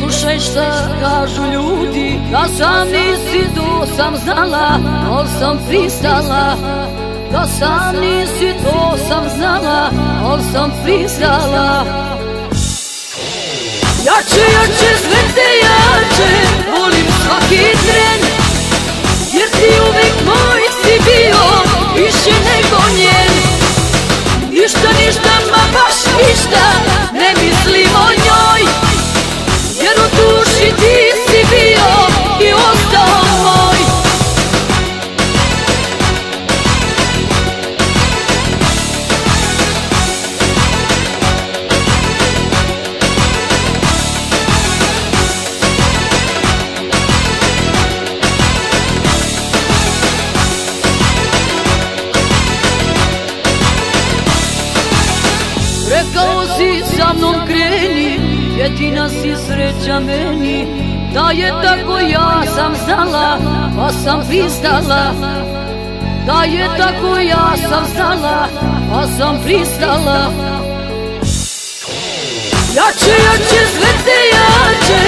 slušaj šta kažu ljudi Da sam nisi to sam znala Al sam pristala. Da sam nisi to sam znala Al sam pristala. Jače, jače, sve jače mnom kreni Jedina si sreća meni. Da je tako ja sam znala Pa sam pristala Da je tako ja sam znala Pa sam pristala Jače, jače, sve te jače